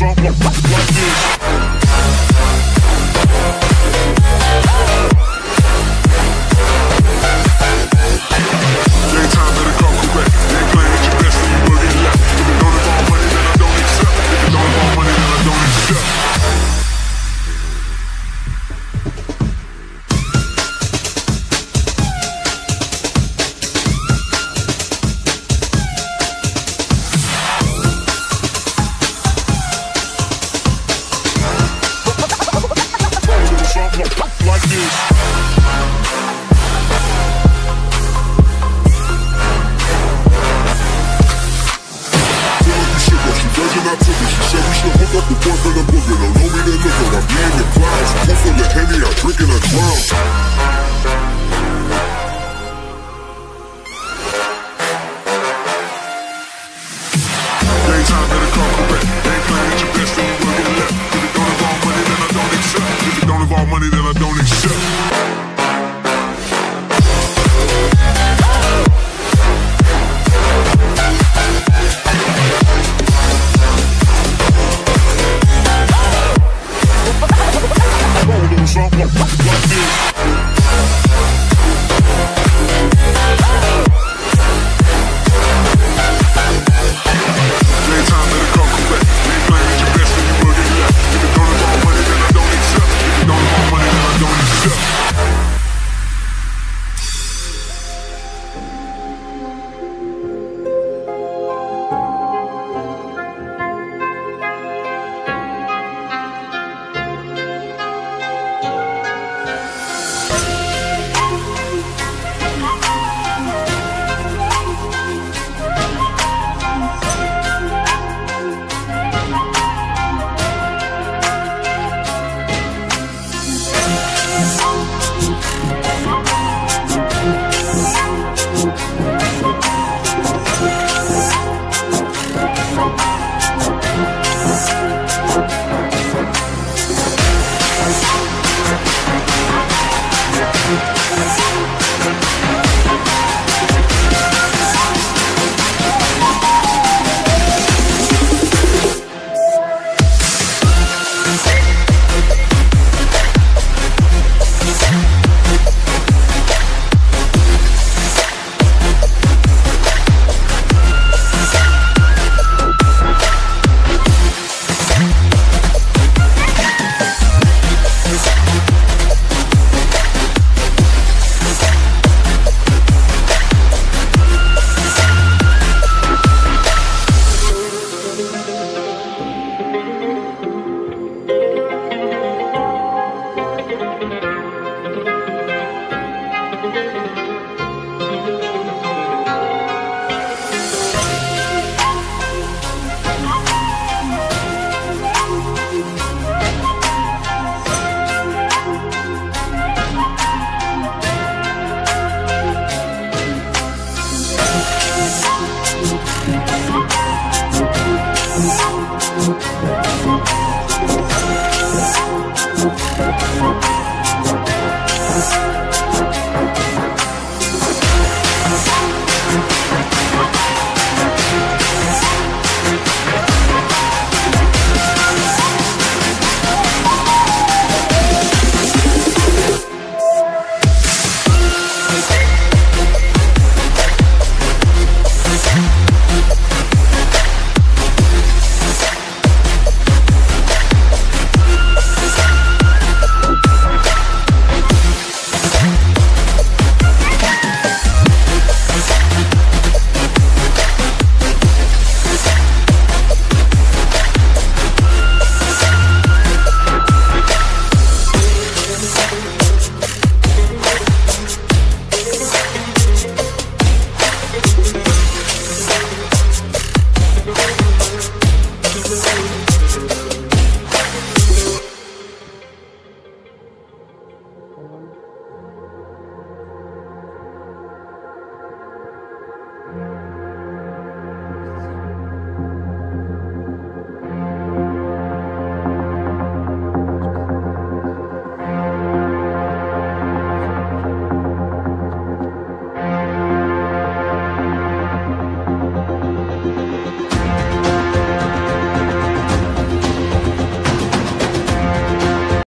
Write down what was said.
Shut up. hot. She said we should hook up the boyfriend and boyfriend. Don't know me, they look at I'm in the clouds. One full of Henny, I'm drinking a clown. Daytime, better call Quebec. Ain't playing your best, then you will get left. If it don't involve money, then I don't accept. If it don't involve money, then I don't accept.